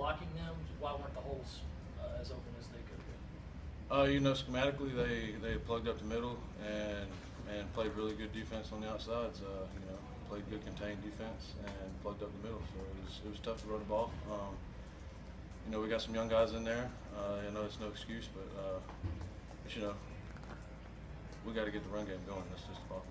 blocking them? Why weren't the holes uh, as open as they could be? Uh, you know, schematically, they, they plugged up the middle and and played really good defense on the outsides. Uh, you know, played good contained defense and plugged up the middle. So it was, it was tough to run the ball. Um, you know, we got some young guys in there. Uh, I know it's no excuse, but, uh, but you know, we got to get the run game going. That's just the ball.